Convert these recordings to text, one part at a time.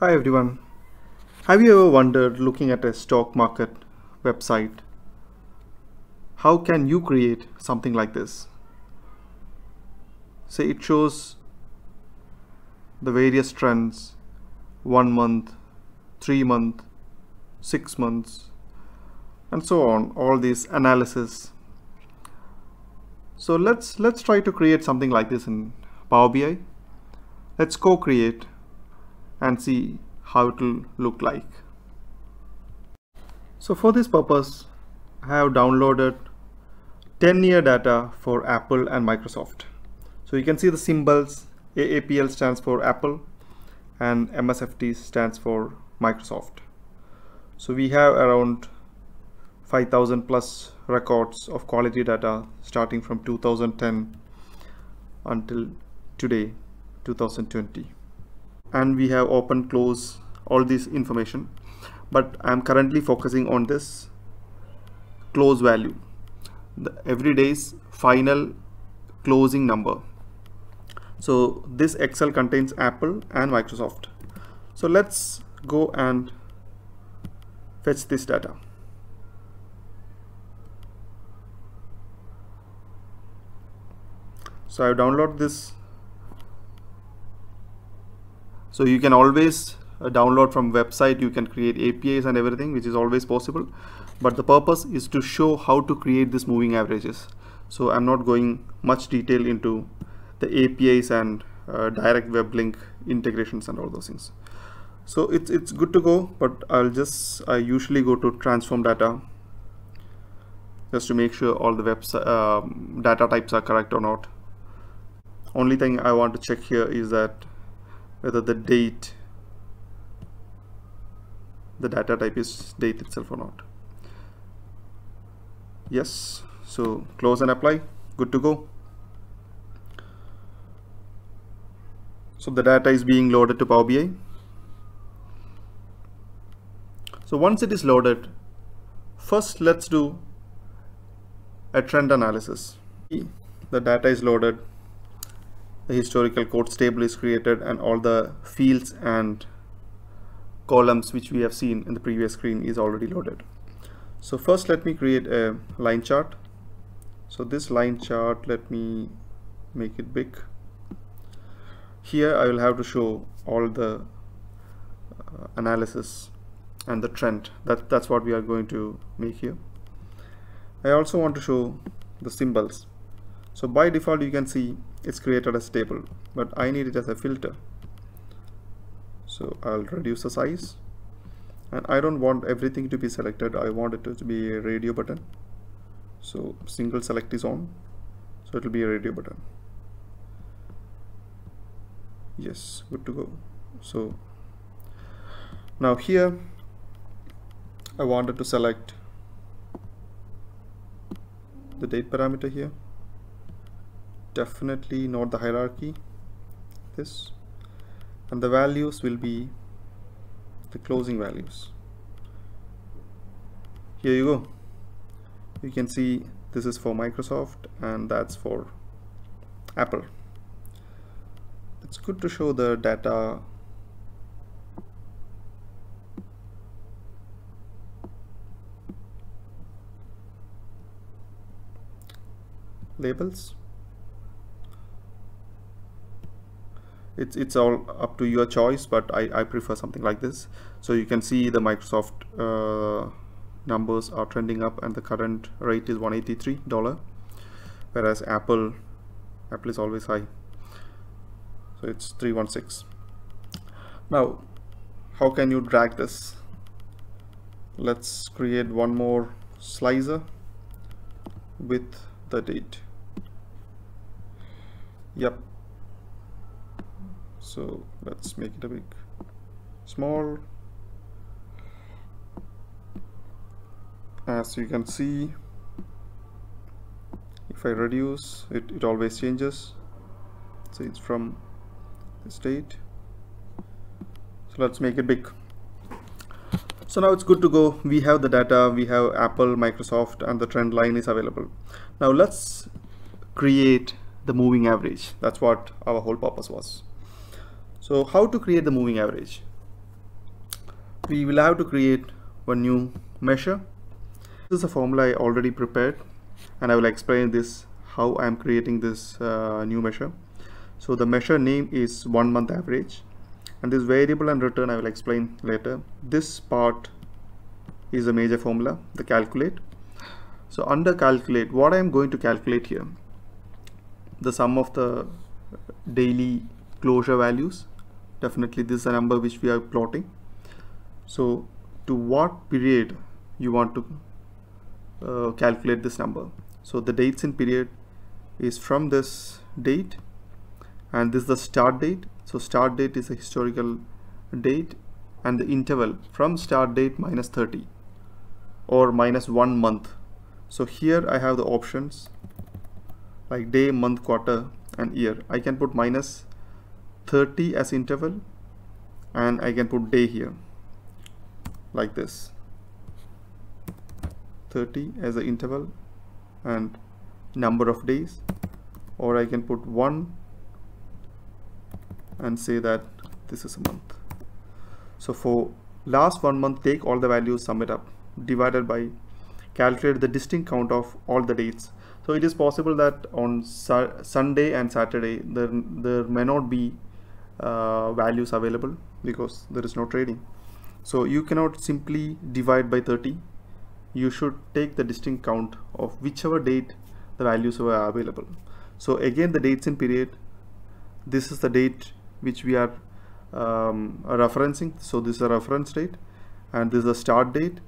Hi everyone. Have you ever wondered looking at a stock market website how can you create something like this? Say it shows the various trends one month, three month, six months and so on all these analysis so let's let's try to create something like this in Power BI let's co-create and see how it will look like. So for this purpose I have downloaded 10 year data for Apple and Microsoft. So you can see the symbols. AAPL stands for Apple and MSFT stands for Microsoft. So we have around 5000 plus records of quality data starting from 2010 until today 2020 and we have open close all this information. But I'm currently focusing on this close value. The every day's final closing number. So this Excel contains Apple and Microsoft. So let's go and fetch this data. So I download this so you can always uh, download from website you can create APIs and everything which is always possible. But the purpose is to show how to create this moving averages. So I'm not going much detail into the APIs and uh, direct web link integrations and all those things. So it's it's good to go but I'll just I usually go to transform data just to make sure all the website uh, data types are correct or not. Only thing I want to check here is that whether the date the data type is date itself or not. Yes so close and apply good to go. So the data is being loaded to Power BI so once it is loaded first let's do a trend analysis. The data is loaded the historical quotes table is created and all the fields and columns which we have seen in the previous screen is already loaded. So first let me create a line chart. So this line chart let me make it big. Here I will have to show all the uh, analysis and the trend. That that's what we are going to make here. I also want to show the symbols so by default you can see it's created as table but I need it as a filter. So I'll reduce the size. And I don't want everything to be selected. I want it to be a radio button. So single select is on. So it will be a radio button. Yes good to go. So now here I wanted to select the date parameter here definitely not the hierarchy this and the values will be the closing values. Here you go. You can see this is for Microsoft and that's for Apple. It's good to show the data. Labels it's it's all up to your choice but I, I prefer something like this. So you can see the Microsoft uh, numbers are trending up and the current rate is 183 dollar whereas Apple Apple is always high. So it's 316 now how can you drag this? Let's create one more slicer with the date. Yep so let's make it a big small. As you can see if I reduce it, it always changes. So it's from this date so let's make it big. So now it's good to go. We have the data we have Apple Microsoft and the trend line is available. Now let's create the moving average. That's what our whole purpose was so how to create the moving average? We will have to create one new measure. This is a formula I already prepared and I will explain this how I am creating this uh, new measure. So the measure name is one month average and this variable and return I will explain later. This part is a major formula the calculate. So under calculate what I am going to calculate here? The sum of the daily closure values definitely this is a number which we are plotting. So to what period you want to uh, calculate this number? So the dates in period is from this date and this is the start date. So start date is a historical date and the interval from start date minus 30 or minus one month. So here I have the options like day month quarter and year. I can put minus 30 as interval and I can put day here like this. 30 as the interval and number of days. Or I can put 1 and say that this is a month. So for last one month take all the values sum it up divided by calculate the distinct count of all the dates. So it is possible that on su Sunday and Saturday there, there may not be uh, values available because there is no trading. So you cannot simply divide by 30 you should take the distinct count of whichever date the values were available. So again the dates in period this is the date which we are um, referencing. So this is a reference date and this is the start date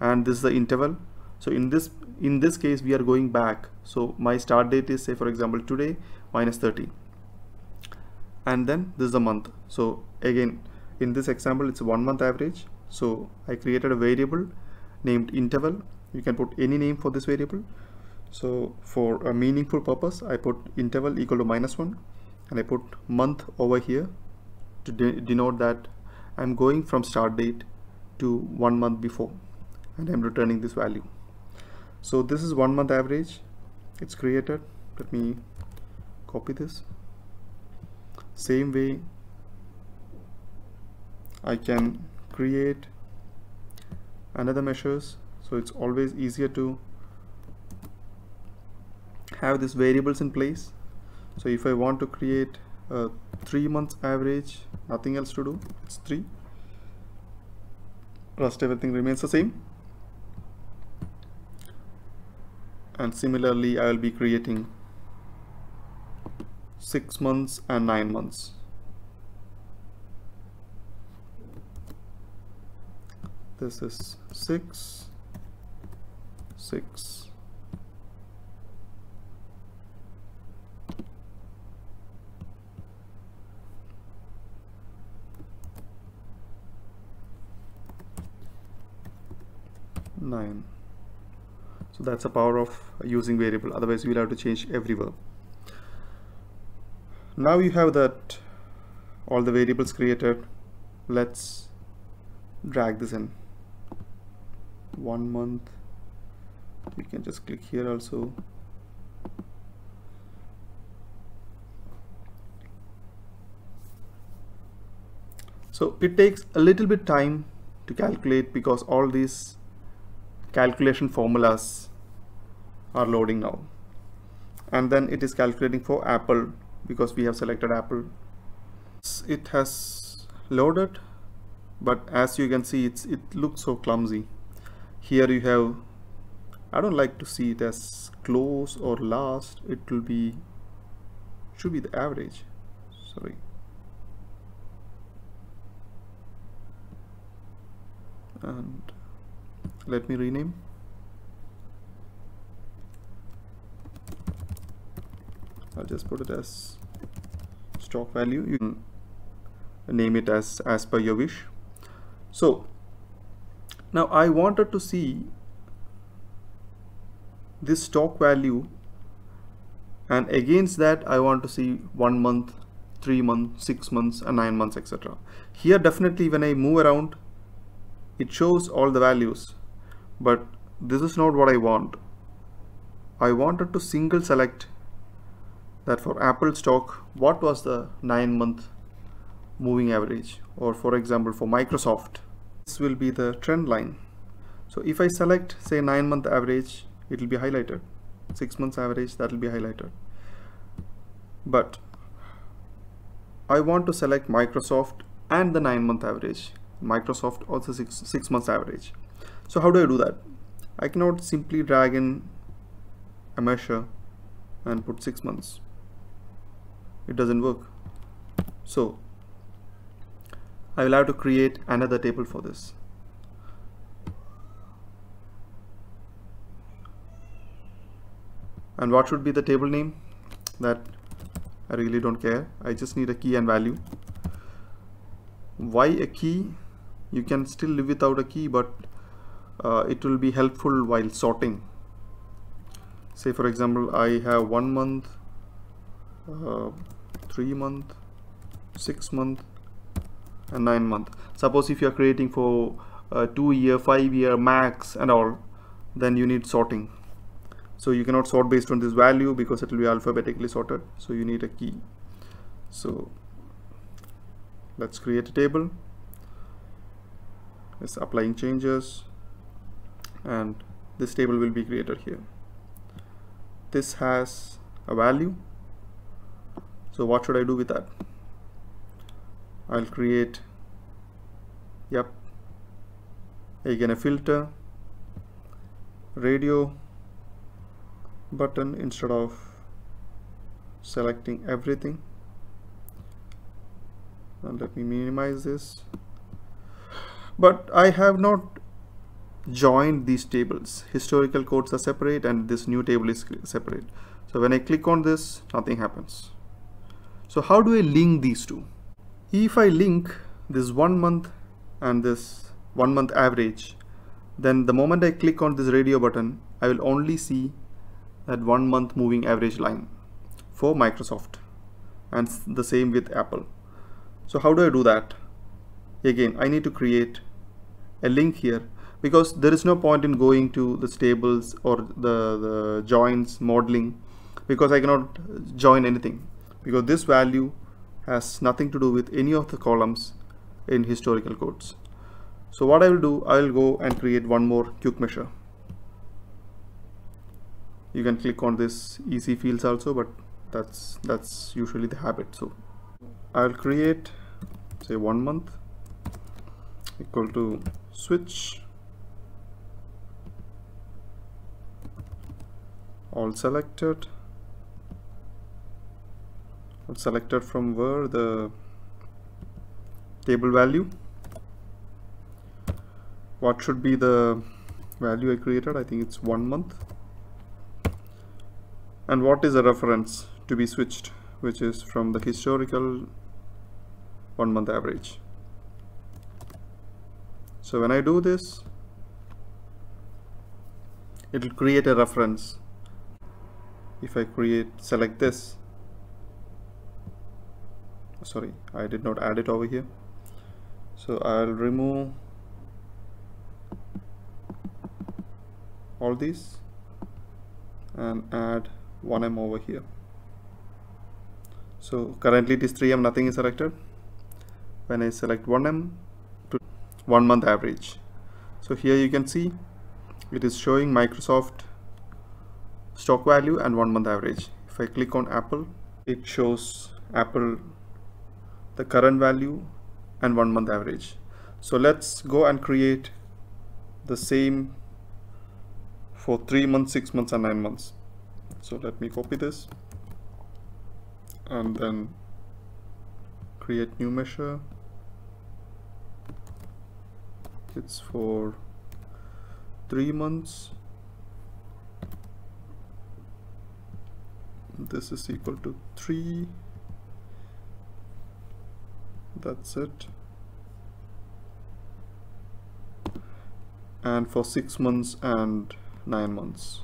and this is the interval. So in this in this case we are going back. So my start date is say for example today minus 30 and then this is the month. So again in this example it's one month average. So I created a variable named interval. You can put any name for this variable. So for a meaningful purpose I put interval equal to minus one. And I put month over here to de denote that I'm going from start date to one month before. And I'm returning this value. So this is one month average. It's created. Let me copy this same way I can create another measures so it's always easier to have these variables in place. So if I want to create a three months average nothing else to do it's three. Rest everything remains the same. And similarly I will be creating six months and nine months. This is six six. Nine. So that's the power of using variable otherwise we'll have to change every verb now you have that all the variables created. Let's drag this in. One month. You can just click here also. So it takes a little bit time to calculate because all these calculation formulas are loading now. And then it is calculating for Apple because we have selected Apple. It has loaded but as you can see it's it looks so clumsy. Here you have I don't like to see it as close or last. It will be should be the average. Sorry. And let me rename I'll just put it as stock value. You can name it as as per your wish. So now I wanted to see this stock value and against that I want to see one month three months six months and nine months etc here definitely when I move around it shows all the values but this is not what I want. I wanted to single select that for Apple stock what was the nine month moving average? Or for example for Microsoft this will be the trend line. So if I select say 9 month average it will be highlighted. 6 months average that will be highlighted. But I want to select Microsoft and the 9 month average. Microsoft also 6, six months average. So how do I do that? I cannot simply drag in a measure and put 6 months it doesn't work. So I will have to create another table for this. And what should be the table name? That I really don't care. I just need a key and value. Why a key? You can still live without a key but uh, it will be helpful while sorting. Say for example I have one month uh, three month six month and nine month. Suppose if you are creating for uh, two year five year max and all then you need sorting. So you cannot sort based on this value because it will be alphabetically sorted. So you need a key. So let's create a table. It's applying changes. And this table will be created here. This has a value so what should I do with that? I'll create yep again a filter radio button instead of selecting everything. And let me minimize this. But I have not joined these tables. Historical quotes are separate and this new table is separate. So when I click on this nothing happens so how do I link these two? If I link this one month and this one month average then the moment I click on this radio button I will only see that one month moving average line for Microsoft and the same with Apple. So how do I do that? Again I need to create a link here because there is no point in going to the tables or the, the joins modeling because I cannot join anything because this value has nothing to do with any of the columns in historical quotes. So what I will do, I will go and create one more quick measure. You can click on this easy fields also, but that's that's usually the habit. So I'll create say one month equal to switch all selected all selected from where? The table value. What should be the value I created? I think it's one month. And what is the reference to be switched which is from the historical one month average? So when I do this it will create a reference. If I create select this sorry I did not add it over here. So I'll remove all these and add 1m over here. So currently it is 3m nothing is selected. When I select 1m to one month average. So here you can see it is showing Microsoft stock value and one month average. If I click on Apple it shows Apple the current value and one month average. So let's go and create the same for three months six months and nine months. So let me copy this and then create new measure. It's for three months. This is equal to 3 that's it. And for 6 months and 9 months.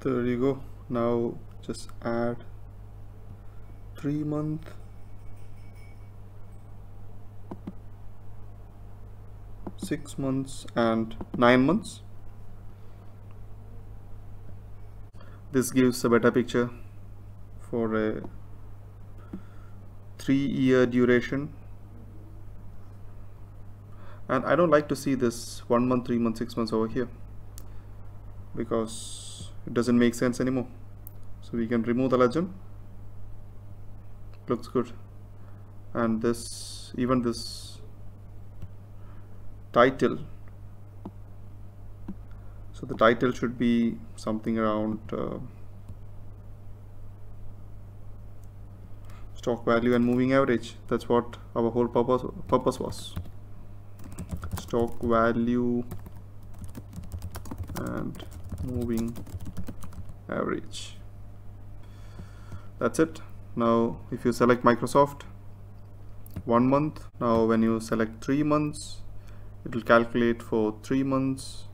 There you go. Now just add 3 month. Six months and nine months. This gives a better picture for a three year duration. And I don't like to see this one month three months six months over here because it doesn't make sense anymore. So we can remove the legend. Looks good. And this even this title. So the title should be something around uh, stock value and moving average. That's what our whole purpose purpose was. Stock value and moving average. That's it. Now if you select Microsoft one month. Now when you select three months it will calculate for three months.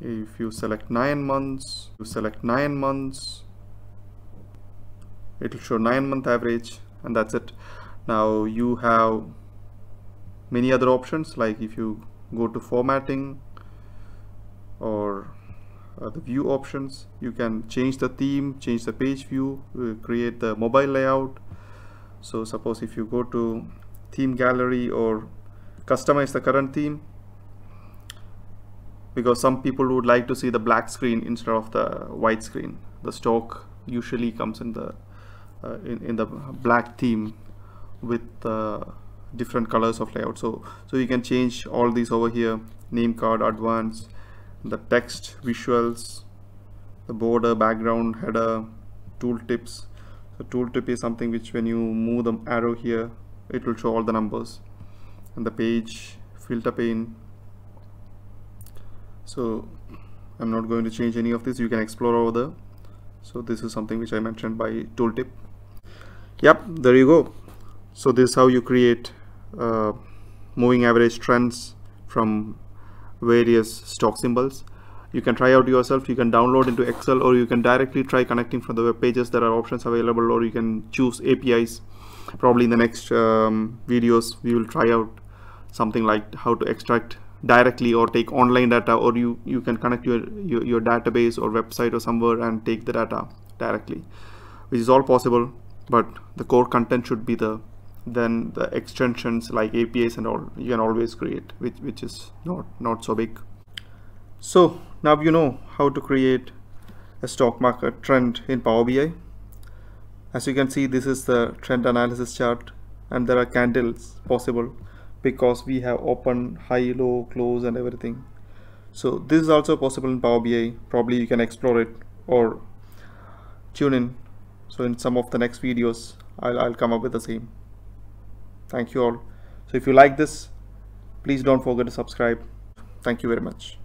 If you select nine months you select nine months it will show nine month average and that's it. Now you have many other options like if you go to formatting or uh, the view options you can change the theme change the page view uh, create the mobile layout. So suppose if you go to theme gallery or customize the current theme because some people would like to see the black screen instead of the white screen. The stock usually comes in the uh, in, in the black theme with uh, different colors of layout. So so you can change all these over here. Name card advanced the text visuals the border background header tooltips. So tooltip is something which when you move the arrow here it will show all the numbers. And the page filter pane. So I'm not going to change any of this. You can explore over there. So this is something which I mentioned by tooltip yep there you go. So this is how you create uh, moving average trends from various stock symbols. You can try out yourself. You can download into excel or you can directly try connecting from the web pages. There are options available or you can choose apis probably in the next um, videos we will try out something like how to extract directly or take online data or you you can connect your, your your database or website or somewhere and take the data directly which is all possible but the core content should be the then the extensions like APIs and all you can always create which which is not not so big. So now you know how to create a stock market trend in Power BI as you can see this is the trend analysis chart and there are candles possible because we have open high low close and everything. So this is also possible in Power BI probably you can explore it or tune in so in some of the next videos I'll, I'll come up with the same. Thank you all. So if you like this please don't forget to subscribe. Thank you very much